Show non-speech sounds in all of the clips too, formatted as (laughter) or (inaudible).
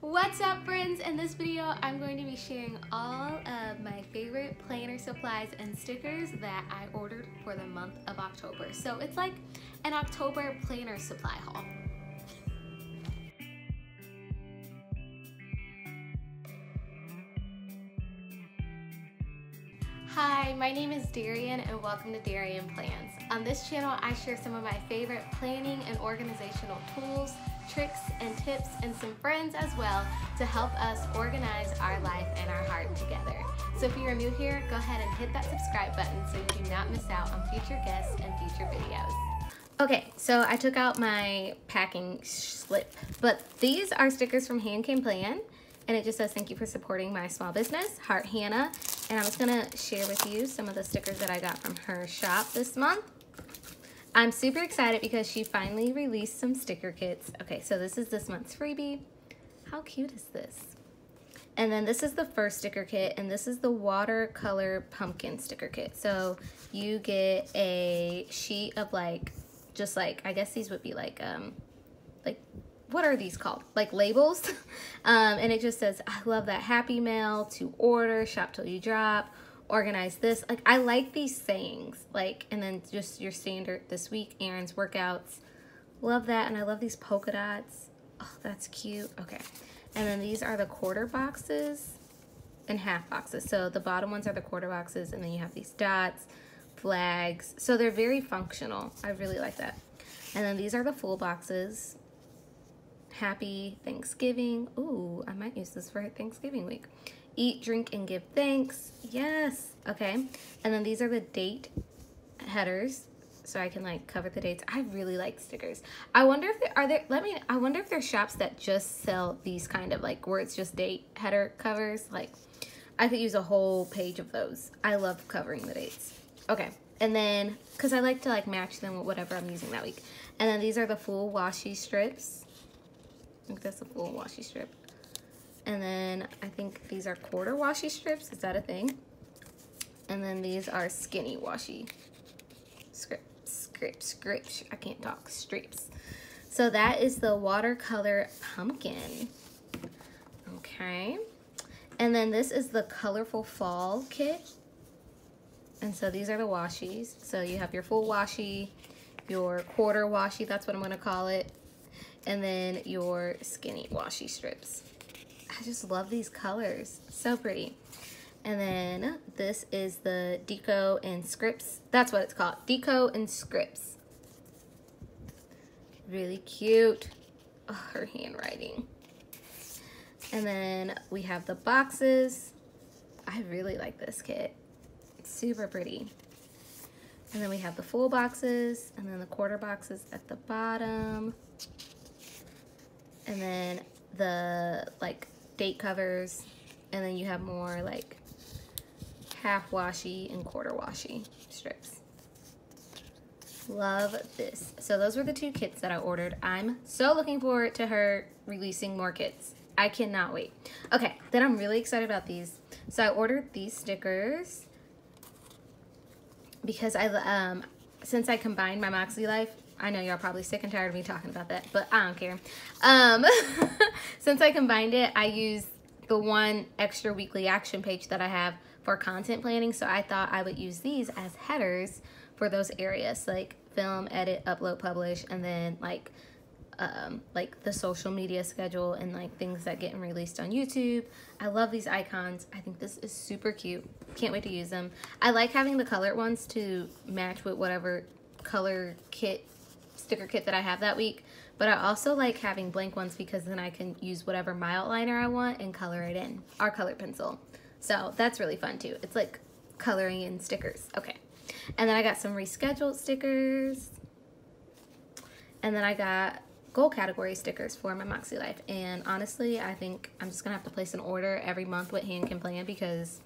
What's up friends? In this video I'm going to be sharing all of my favorite planner supplies and stickers that I ordered for the month of October. So it's like an October planner supply haul. Hi, my name is Darian and welcome to Darian Plans. On this channel I share some of my favorite planning and organizational tools, tricks and tips and some friends as well to help us organize our life and our heart together. So if you're new here, go ahead and hit that subscribe button so you do not miss out on future guests and future videos. Okay, so I took out my packing slip, but these are stickers from HanCanPlan and it just says thank you for supporting my small business, Heart Hannah. And I was gonna share with you some of the stickers that I got from her shop this month. I'm super excited because she finally released some sticker kits. Okay, so this is this month's freebie. How cute is this? And then this is the first sticker kit, and this is the watercolor pumpkin sticker kit. So you get a sheet of like, just like, I guess these would be like, um, like, what are these called? Like labels. (laughs) um, and it just says, I love that happy mail to order, shop till you drop, organize this. Like I like these sayings, like, and then just your standard this week, Aaron's workouts. Love that. And I love these polka dots. Oh, that's cute. Okay. And then these are the quarter boxes and half boxes. So the bottom ones are the quarter boxes and then you have these dots, flags. So they're very functional. I really like that. And then these are the full boxes. Happy Thanksgiving. Ooh, I might use this for Thanksgiving week. Eat, drink, and give thanks. Yes. Okay. And then these are the date headers. So I can like cover the dates. I really like stickers. I wonder if there are there, let me, I wonder if there's shops that just sell these kind of like where it's just date header covers. Like I could use a whole page of those. I love covering the dates. Okay. And then, cause I like to like match them with whatever I'm using that week. And then these are the full washi strips. Think that's a full washi strip. And then I think these are quarter washi strips. Is that a thing? And then these are skinny washi scripts, scripts, scripts. I can't talk, strips. So that is the watercolor pumpkin. Okay. And then this is the colorful fall kit. And so these are the washies. So you have your full washi, your quarter washi, that's what I'm gonna call it, and then your skinny washi strips. I just love these colors. So pretty. And then this is the Deco and Scripts. That's what it's called. Deco and Scripts. Really cute. Oh, her handwriting. And then we have the boxes. I really like this kit. It's super pretty. And then we have the full boxes and then the quarter boxes at the bottom. And then the like date covers, and then you have more like half washi and quarter washi strips. Love this. So those were the two kits that I ordered. I'm so looking forward to her releasing more kits. I cannot wait. Okay, then I'm really excited about these. So I ordered these stickers because I um since I combined my MakseLife I know y'all probably sick and tired of me talking about that, but I don't care. Um, (laughs) since I combined it, I use the one extra weekly action page that I have for content planning. So I thought I would use these as headers for those areas like film, edit, upload, publish, and then like um, like the social media schedule and like things that get released on YouTube. I love these icons. I think this is super cute. Can't wait to use them. I like having the colored ones to match with whatever color kit sticker kit that I have that week. But I also like having blank ones because then I can use whatever my outliner I want and color it in, our color pencil. So that's really fun too. It's like coloring in stickers. Okay. And then I got some rescheduled stickers. And then I got goal category stickers for my MakseLife. And honestly, I think I'm just going to have to place an order every month with HanCanPlan because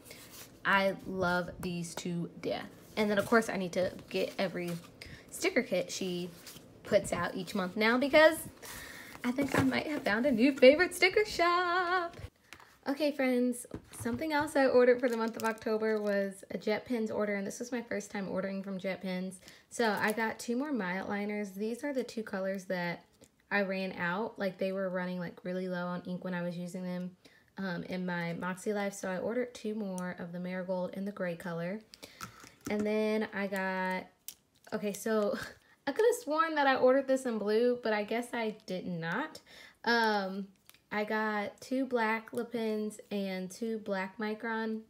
I love these to death. And then, of course, I need to get every sticker kit she puts out each month now because I think I might have found a new favorite sticker shop. Okay, friends, something else I ordered for the month of October was a JetPens order, and this was my first time ordering from JetPens. So I got two more My Outliners. These are the two colors that I ran out. Like they were running like really low on ink when I was using them um, in my MakseLife. So I ordered two more of the Marigold in the gray color. And then I got, okay, so (laughs) I could have sworn that I ordered this in blue, but I guess I did not. Um, I got two black lip pens and two black micron.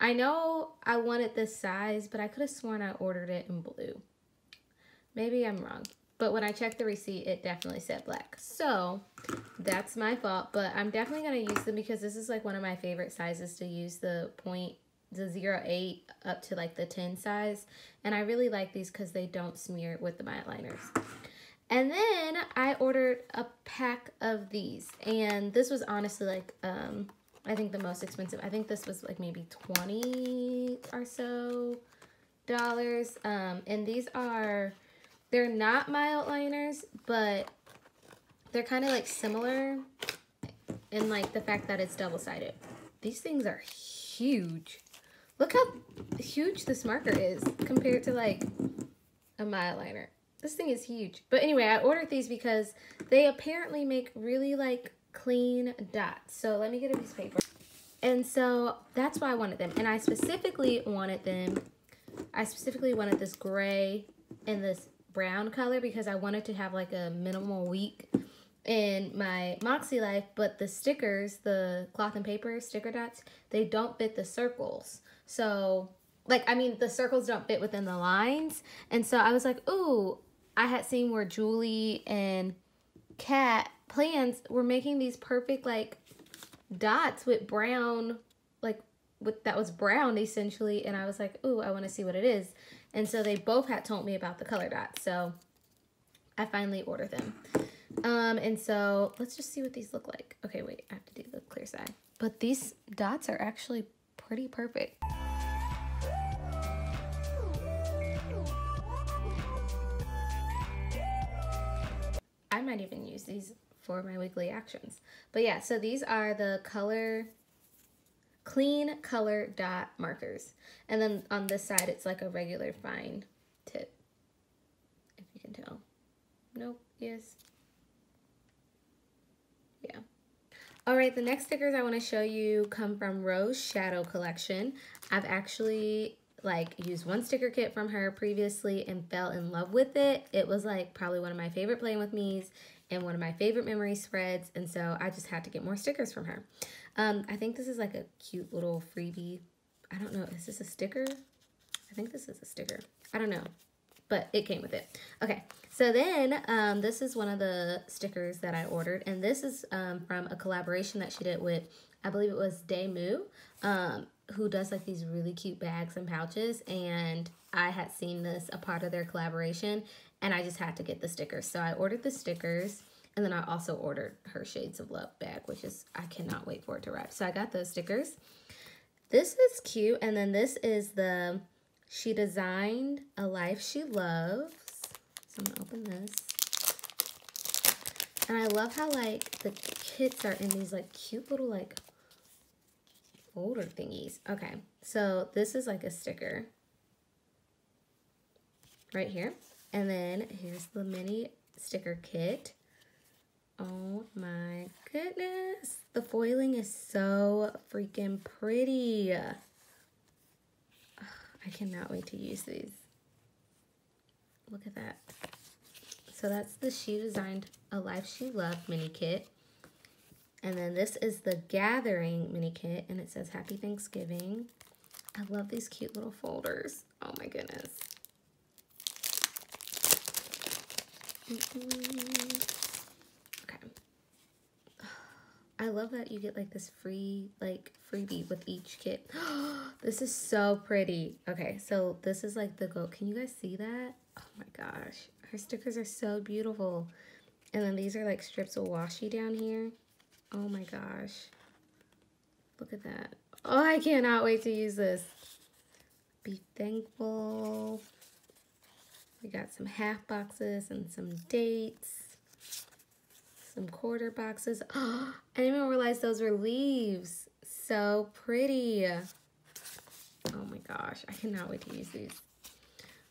I know I wanted this size, but I could have sworn I ordered it in blue. Maybe I'm wrong. But when I checked the receipt, it definitely said black. So that's my fault, but I'm definitely going to use them because this is like one of my favorite sizes to use the point, the 08 up to like the 10 size. And I really like these because they don't smear with the matte liners. And then I ordered a pack of these. And this was honestly like, um, I think the most expensive. I think this was like maybe 20 or so dollars. Um, and these are they're not Mildliners, but they're kind of like similar in like the fact that it's double-sided. These things are huge. Look how huge this marker is compared to like a Mildliner. This thing is huge. But anyway, I ordered these because they apparently make really like clean dots. So let me get a piece of paper. And so that's why I wanted them. And I specifically wanted them, I specifically wanted this gray and this brown color because I wanted to have like a minimal week in my MakseLife, but the stickers, the cloth and paper sticker dots, they don't fit the circles. So, like, I mean, the circles don't fit within the lines. And so I was like, ooh, I had seen where Julie and Kat plans were making these perfect, like, dots with brown, like, with that was brown essentially. And I was like, ooh, I want to see what it is. And so they both had told me about the color dots. So I finally ordered them. Um, and so let's just see what these look like. Okay, wait, I have to do the clear side. But these dots are actually pretty perfect. I might even use these for my weekly actions. But yeah, so these are the color clean color dot markers. And then on this side, it's like a regular fine tip, if you can tell. Nope, yes. Yeah. All right, the next stickers I want to show you come from Rose Shadow Collection. I've actually like used one sticker kit from her previously and fell in love with it. It was like probably one of my favorite playing with me's and one of my favorite memory spreads. And so I just had to get more stickers from her. Um, I think this is like a cute little freebie. I don't know. Is this a sticker? I think this is a sticker. I don't know. But it came with it. Okay. So then um, this is one of the stickers that I ordered. And this is um, from a collaboration that she did with, I believe it was Demu, um, who does like these really cute bags and pouches. And I had seen this a part of their collaboration and I just had to get the stickers. So I ordered the stickers and then I also ordered her Shades of Love bag, which is, I cannot wait for it to arrive. So I got those stickers. This is cute. And then this is the, she designed a life she loves. So I'm gonna open this. And I love how like the kits are in these like cute little like folder thingies. Okay, so this is like a sticker right here. And then here's the mini sticker kit. Oh my goodness. The foiling is so freaking pretty. I cannot wait to use these. Look at that. So that's the She Designed a Life She Loved mini kit. And then this is the Gathering mini kit, and it says Happy Thanksgiving. I love these cute little folders. Oh my goodness. Okay. I love that you get like this free, like freebie with each kit. (gasps) this is so pretty. Okay, so this is like the goat. Can you guys see that? Oh my gosh. Her stickers are so beautiful. And then these are like strips of washi down here. Oh my gosh. Look at that. Oh, I cannot wait to use this. Be thankful. We got some half boxes and some dates. Some quarter boxes. Oh, (gasps) I didn't even realize those were leaves. So pretty. Oh my gosh, I cannot wait to use these.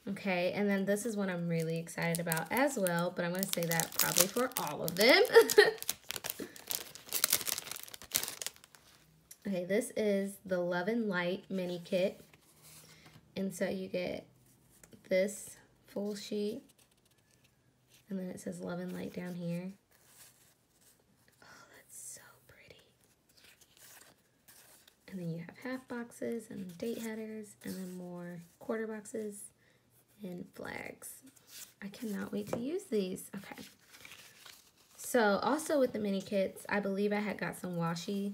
Okay, and then this is one I'm really excited about as well, but I'm going to say that probably for all of them. (laughs) okay, this is the Love and Light mini kit. And so you get this full sheet, and then it says Love and Light down here. Oh, that's so pretty. And then you have half boxes and date headers, and then more quarter boxes and flags. I cannot wait to use these. Okay. So also with the mini kits, I believe I had got some washi.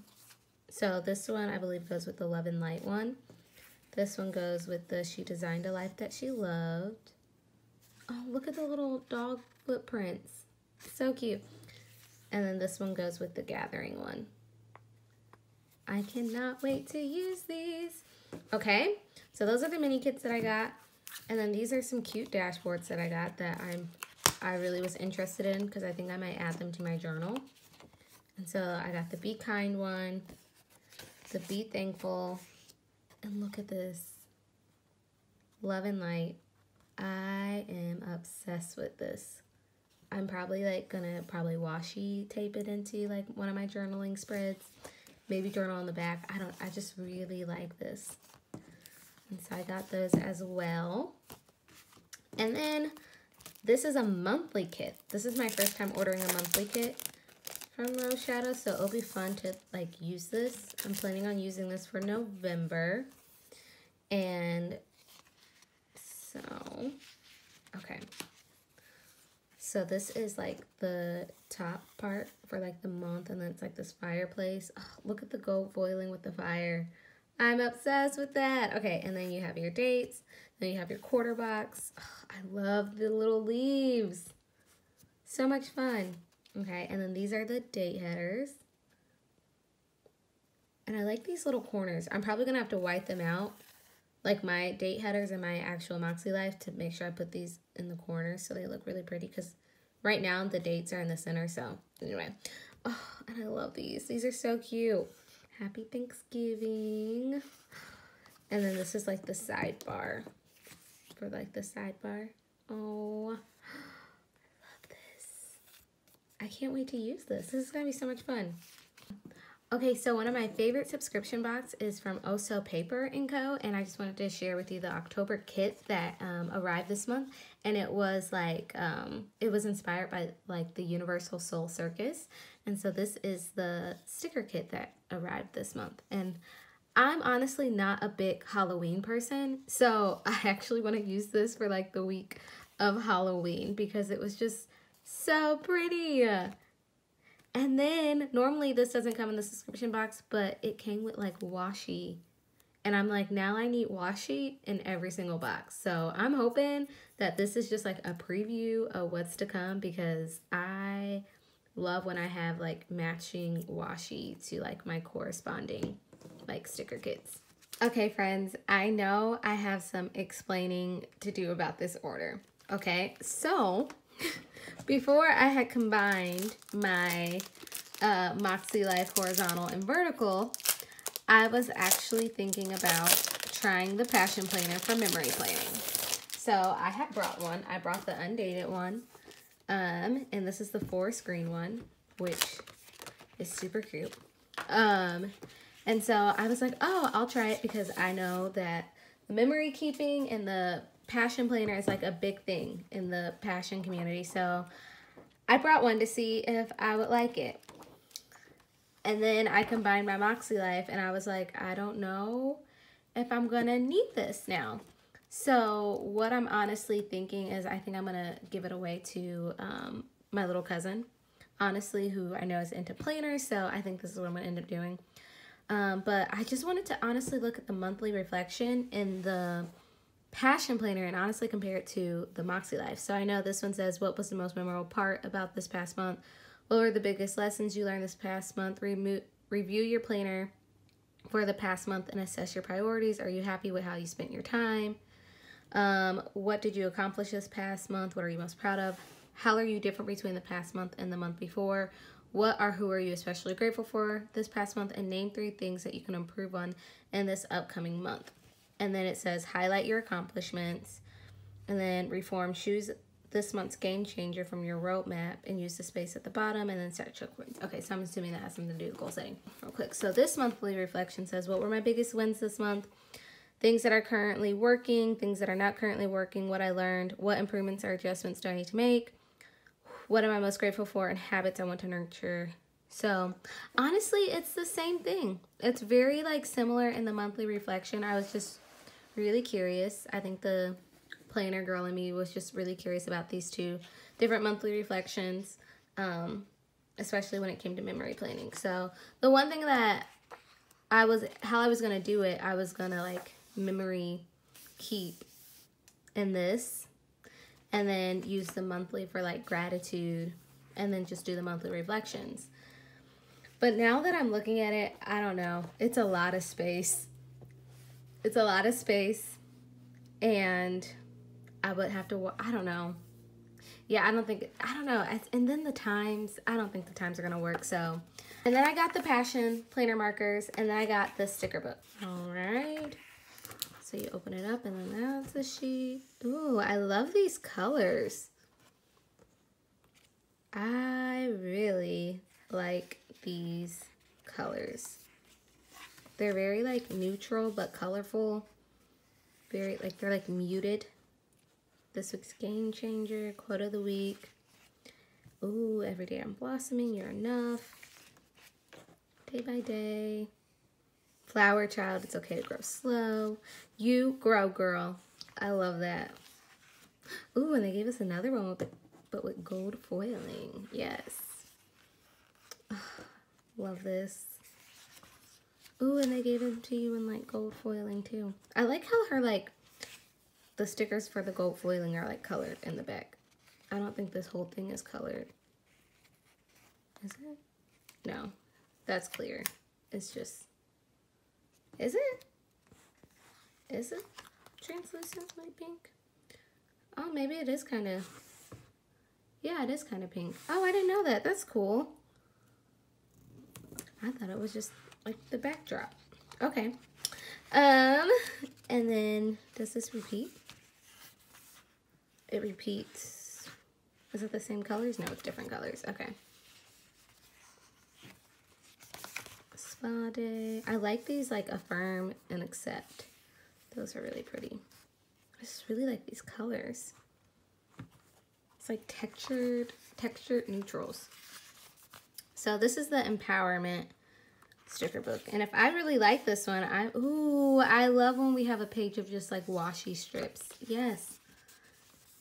So this one I believe goes with the Love and Light one. This one goes with the She Designed a Life That She Loved. Oh, look at the little dog footprints. So cute. And then this one goes with the Gathering one. I cannot wait to use these. Okay, so those are the mini kits that I got. And then these are some cute dashboards that I got that I'm I really was interested in because I think I might add them to my journal. And so I got the Be Kind one, the Be Thankful, and look at this. Love and Light. I am obsessed with this. I'm probably like gonna probably washi tape it into like one of my journaling spreads. Maybe journal on the back. I don't I just really like this. And so I got those as well. And then this is a monthly kit. This is my first time ordering a monthly kit from Rose Shadow, so it'll be fun to like use this. I'm planning on using this for November. And so, okay. So this is like the top part for like the month and then it's like this fireplace. Oh, look at the gold foiling with the fire. I'm obsessed with that. Okay, and then you have your dates. Then you have your quarter box. Oh, I love the little leaves. So much fun. Okay, and then these are the date headers. And I like these little corners. I'm probably to have to white them out, like my date headers and my actual MakseLife, to make sure I put these in the corners so they look really pretty. Because right now the dates are in the center. So anyway, oh, and I love these. These are so cute. Happy Thanksgiving. And then this is like the sidebar for like the sidebar. Oh, I love this. I can't wait to use this. This is going to be so much fun. Okay, so one of my favorite subscription box is from OhSoPaper & Co. And I just wanted to share with you the October kit that um, arrived this month. And it was like, um, it was inspired by like the UniverSoul Circus. And so this is the sticker kit that arrived this month. And I'm honestly not a big Halloween person. So (laughs) I actually want to use this for like the week of Halloween because it was just so pretty. And then normally this doesn't come in the subscription box, but it came with like washi. And I'm like, now I need washi in every single box. So I'm hoping that this is just like a preview of what's to come because I love when I have like matching washi to like my corresponding like sticker kits. Okay, friends, I know I have some explaining to do about this order. Okay, so (laughs) before I had combined my uh, MakseLife horizontal and vertical, I was actually thinking about trying the Passion Planner for memory planning. So I had brought one. I brought the undated one. Um, and this is the forest green one, which is super cute. Um, and so I was like, oh, I'll try it because I know that the memory keeping and the passion planner is like a big thing in the passion community. So I brought one to see if I would like it. And then I combined my MakseLife and I was like, I don't know if I'm gonna need this now. So what I'm honestly thinking is I think I'm gonna give it away to um, my little cousin, honestly, who I know is into planners. So I think this is what I'm gonna end up doing. Um, but I just wanted to honestly look at the monthly reflection in the passion planner and honestly compare it to the MakseLife. So I know this one says, what was the most memorable part about this past month? What were the biggest lessons you learned this past month? Remo review your planner for the past month and assess your priorities. Are you happy with how you spent your time? Um, what did you accomplish this past month? What are you most proud of? How are you different between the past month and the month before? What or who are you especially grateful for this past month? And name three things that you can improve on in this upcoming month. And then it says highlight your accomplishments. And then reform, choose this month's game changer from your roadmap and use the space at the bottom and then set check wins. Okay, so I'm assuming that has something to do with goal setting real quick. So this monthly reflection says, what were my biggest wins this month? Things that are currently working, things that are not currently working, what I learned, what improvements or adjustments do I need to make, what am I most grateful for, and habits I want to nurture. So honestly, it's the same thing. It's very like similar in the monthly reflection. I was just really curious. I think the planner girl in me was just really curious about these two different monthly reflections, um, especially when it came to memory planning. So the one thing that I was, how I was going to do it, I was going to like memory keep in this and then use the monthly for like gratitude and then just do the monthly reflections. But now that I'm looking at it, I don't know. It's a lot of space. It's a lot of space. And I would have to, I don't know. Yeah, I don't think, I don't know. And then the times, I don't think the times are to work. So, and then I got the Passion planner markers and then I got the sticker book. All right. So you open it up and then that's the sheet. Ooh, I love these colors. I really like these colors. They're very like neutral but colorful. Very like they're like muted. This week's game changer, quote of the week. Ooh, every day I'm blossoming, you're enough. Day by day. Flower child, it's okay to grow slow. You grow, girl. I love that. Ooh, and they gave us another one with, but with gold foiling. Yes. Love this. Ooh, and they gave them to you in like gold foiling too. I like how her like, the stickers for the gold foiling are like colored in the back. I don't think this whole thing is colored. Is it? No, that's clear. It's just, is it? Is it translucent like pink? Oh, maybe it is kind of, yeah, it is kind of pink. Oh, I didn't know that. That's cool. I thought it was just like the backdrop. Okay. Um, and then does this repeat? It repeats. Is it the same colors? No, it's different colors. Okay. Spa day. I like these like affirm and accept. Those are really pretty. I just really like these colors. It's like textured, textured neutrals. So this is the empowerment sticker book. And if I really like this one, I, ooh, I love when we have a page of just like washi strips. Yes.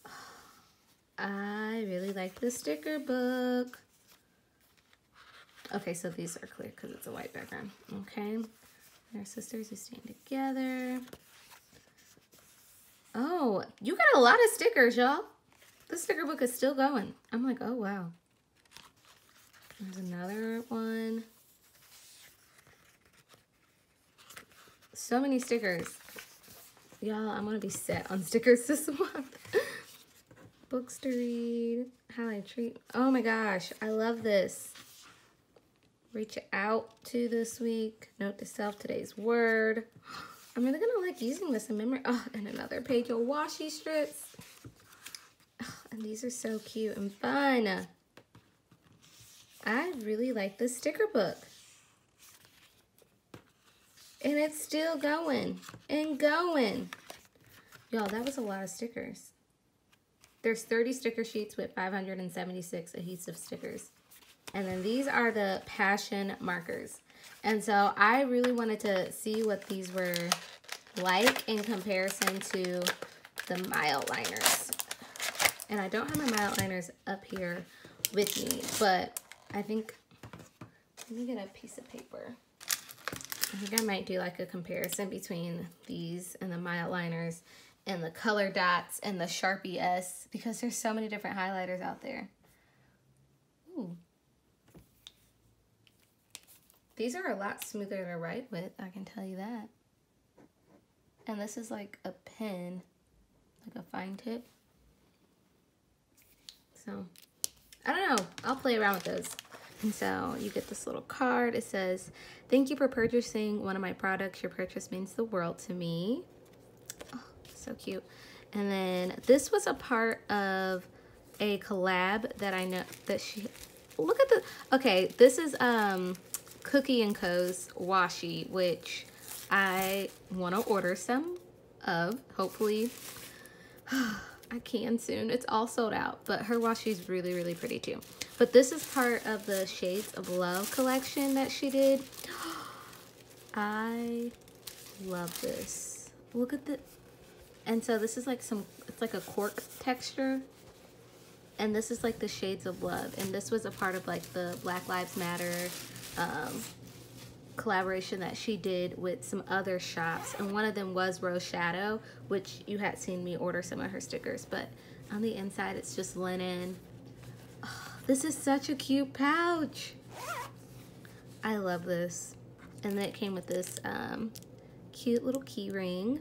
(sighs) I really like the sticker book. Okay, so these are clear because it's a white background. Okay. They're sisters who stand together. Oh, you got a lot of stickers, y'all. The sticker book is still going. I'm like, oh, wow. There's another one. So many stickers. Y'all, I'm going to be set on stickers this (laughs) month. Books to read. How I treat. Oh my gosh. I love this. Reach out to this week. Note to self today's word. I'm really going to like using this in memory. Oh, and another page of washi strips. Oh, and these are so cute and fun. I really like the sticker book. And it's still going and going. Y'all, that was a lot of stickers. There's 30 sticker sheets with 576 adhesive stickers. And then these are the passion markers. And so I really wanted to see what these were like in comparison to the Mildliners. And I don't have my Mildliners up here with me, but I think, let me get a piece of paper. I think I might do like a comparison between these and the Mildliners and the color dots and the Sharpie S because there's so many different highlighters out there. Ooh. These are a lot smoother to write with, I can tell you that. And this is like a pen, like a fine tip. So, I don't know. I'll play around with those. And so you get this little card. It says, thank you for purchasing one of my products. Your purchase means the world to me. Oh, so cute. And then this was a part of a collab that I know that she, look at the, okay, this is um Cookie and Co.'s washi, which I want to order some of, hopefully. (sighs) I can soon. It's all sold out, but her washi is really, really pretty too. But this is part of the Shades of Love collection that she did. (gasps) I love this. Look at the, and so this is like some, it's like a cork texture. And this is like the Shades of Love. And this was a part of like the Black Lives Matter um, collaboration that she did with some other shops. And one of them was Rose Shadow, which you had seen me order some of her stickers. But on the inside, it's just linen. Oh, this is such a cute pouch. I love this. And then it came with this um, cute little key ring.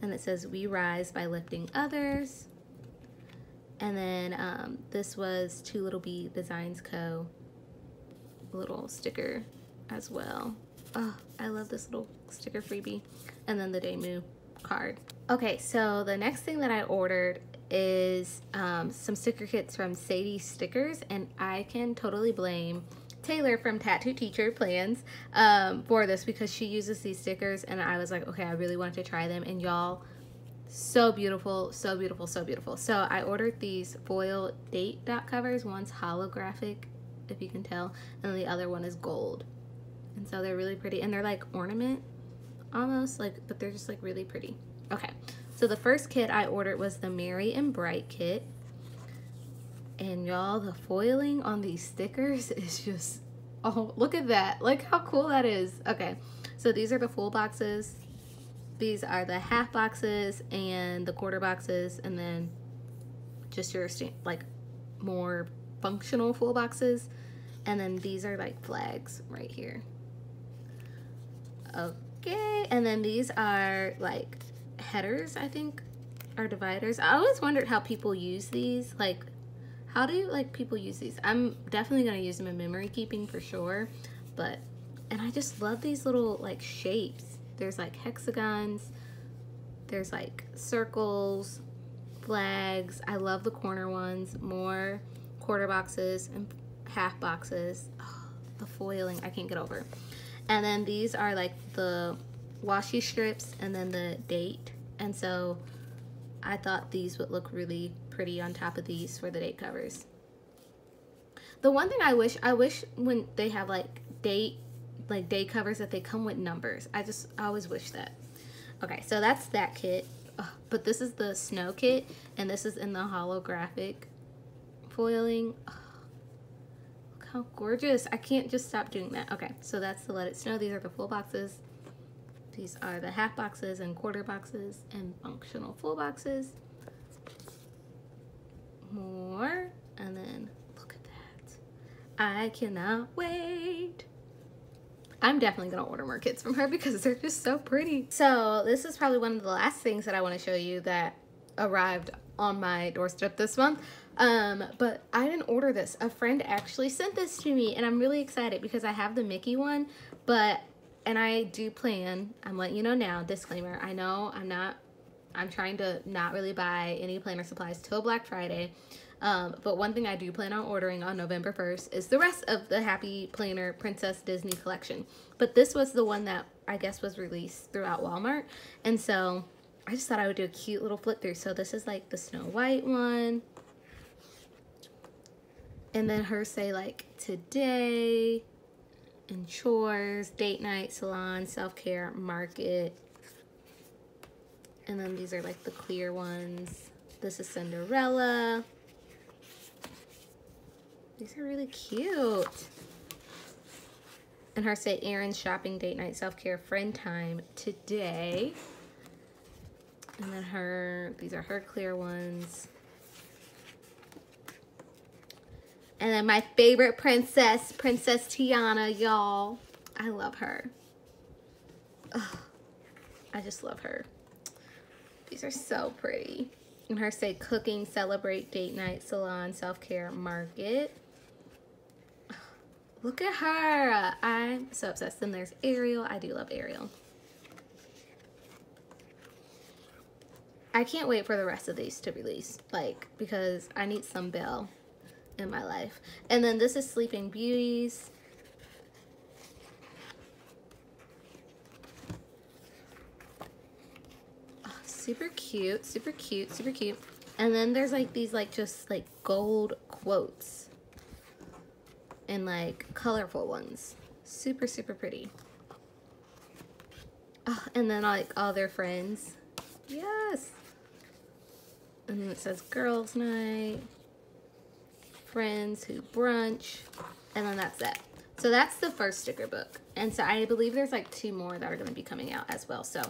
And it says, we rise by lifting others. And then um, this was Two Little Bee Designs Co. little sticker as well. Oh, I love this little sticker freebie. And then the Demu card. Okay, so the next thing that I ordered is um, some sticker kits from Sadie Stickers. And I can totally blame Taylor from Tattoo Teacher Plans um, for this because she uses these stickers and I was like, okay, I really wanted to try them and y'all, so beautiful, so beautiful, so beautiful. So I ordered these foil date dot covers. One's holographic, if you can tell, and the other one is gold. And so they're really pretty and they're like ornament almost like, but they're just like really pretty. Okay, so the first kit I ordered was the Merry and Bright kit. And y'all, the foiling on these stickers (laughs) is just, oh, look at that. Look how cool that is. Okay, so these are the full boxes. These are the half boxes and the quarter boxes. And then just your, like, more functional full boxes. And then these are like flags right here. Okay, and then these are like headers, I think, are dividers. I always wondered how people use these. Like, how do like people use these? I'm definitely gonna use them in memory keeping for sure, but and I just love these little like shapes. There's like hexagons, there's like circles, flags. I love the corner ones more, quarter boxes and half boxes. Oh, the foiling I can't get over. And then these are like the washi strips and then the date. And so I thought these would look really pretty on top of these for the date covers. The one thing I wish, I wish when they have like date, like day covers that they come with numbers. I just, I always wish that. Okay, so that's that kit. Ugh, but this is the snow kit and this is in the holographic foiling. Ugh, how gorgeous. I can't just stop doing that. Okay, so that's the Let It Snow. These are the full boxes. These are the half boxes and quarter boxes and functional full boxes. More, and then look at that. I cannot wait. I'm definitely gonna order more kits from her because they're just so pretty. So this is probably one of the last things that I wanna show you that arrived on my doorstep this month. Um, but I didn't order this. A friend actually sent this to me and I'm really excited because I have the Mickey one, but and I do plan, I'm letting you know now, disclaimer, I know I'm not, I'm trying to not really buy any planner supplies till Black Friday. Um, but one thing I do plan on ordering on November 1st is the rest of the Happy Planner Princess Disney collection. But this was the one that I guess was released throughout Walmart. And so I just thought I would do a cute little flip through. So this is like the Snow White one. And then her say like today, and chores, date night, salon, self-care, market. And then these are like the clear ones. This is Cinderella. These are really cute. And her say Erin's shopping, date night, self-care, friend time today. And then her, these are her clear ones. And then my favorite princess, Princess Tiana, y'all. I love her. Ugh, I just love her. These are so pretty. And her say cooking, celebrate, date night, salon, self-care, market. Look at her. I'm so obsessed. Then there's Ariel. I do love Ariel. I can't wait for the rest of these to release, like, because I need some Belle in my life. And then this is Sleeping Beauties. Oh, super cute, super cute, super cute. And then there's like these like just like gold quotes and like colorful ones. Super, super pretty. Oh, and then like all their friends. Yes. And then it says girls night, friends who brunch, and then that's it. So that's the first sticker book. And so I believe there's like two more that are going to be coming out as well. So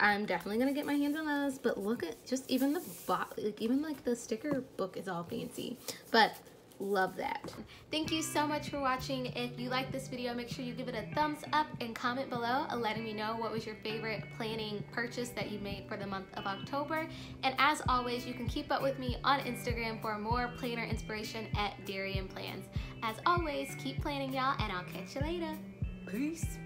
I'm definitely going to get my hands on those. But look at just even the, like, even like the sticker book is all fancy. But love that. Thank you so much for watching. If you like this video, make sure you give it a thumbs up and comment below uh, letting me know what was your favorite planning purchase that you made for the month of October. And as always, you can keep up with me on Instagram for more planner inspiration at Darian Plans. As always, keep planning y'all and I'll catch you later. Peace.